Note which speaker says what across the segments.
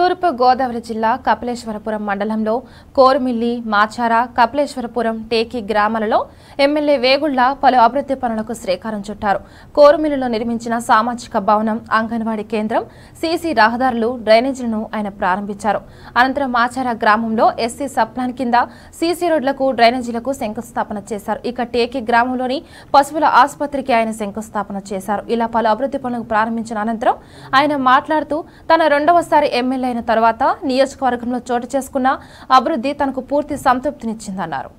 Speaker 1: తూర్పు గోదావరి జిల్లా కపిలేశ్వరపురం మండలంలో కోరుమిల్లి మాచార కపిలేశ్వరపురం టేకి గ్రామాలలో ఎమ్మెల్యే వేగుళ్ళ పలు అభివృద్ధి పనులకు శ్రీకారం చుట్టారు. కోరుమిల్లిలో నిర్మించిన సామాజిక భవనం అంగన్వాడీ కేంద్రం సీసీ రహదారులు డ్రైనేజీలను ఆయన ప్రారంభించారు. అనంతరం మాచార గ్రామంలో ఎస్సీ సప్లాన్ కింద సీసీ రోడ్లకు డ్రైనేజీలకు శంకుస్థాపన చేశారు. ఇక టేకి గ్రామంలోని పశువుల ఆసుపత్రికి ఆయన శంకుస్థాపన చేశారు. ఇలా పలు అభివృద్ధి పనులకు ప్రారంభించిన అనంతరం ఆయన మాట్లాడుతూ తన రెండవసారి ఎమ్మెల్యే అయిన తర్వాత నియోజకవర్గంలో చోటు చేసుకున్న అభివృద్ధి తనకు పూర్తి సంతృప్తినిచ్చిందన్నారు.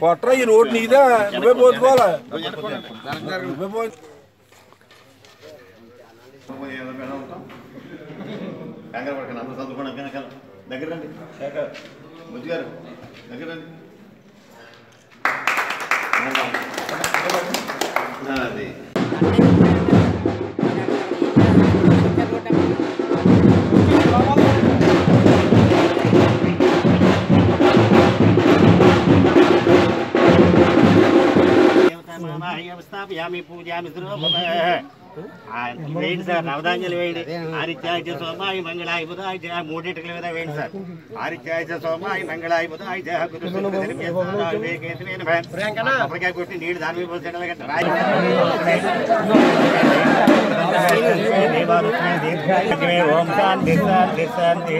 Speaker 2: కొట్రా ఈ రోడ్ నీదా నువ్వే పోతుకోవాలా నువ్వే పో
Speaker 3: కంగారు పడకండి అందరూ చదువుకోండి వెనకాల దగ్గర రండి శేఖర్ బుజ్జి గారు దగ్గర రండి అది
Speaker 4: స్థాపయామి పూజామి వేయండి సార్ నవధాన్యాలు వేయండి ఆరిత్యాయ సోమాయి మంగళాయ బుధాయ జయ మూడింటికి మీద వేయండి సార్ ఆరిత్యాయ సోమాయి మంగళాయ బుధాయ జయ కొబ్బరికాయ కొట్టి నీళ్ళు దాని మీద రాయి. ఓం శాంతి శాంతి శాంతి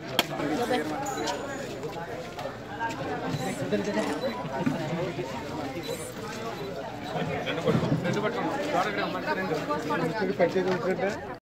Speaker 3: పెట్టేది ఇవ్వండి.